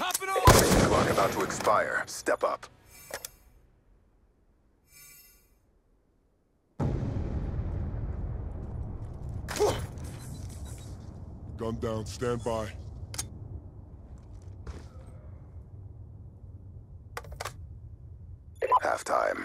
Top it off! Clock about to expire. Step up. Gun down, stand by. Halftime.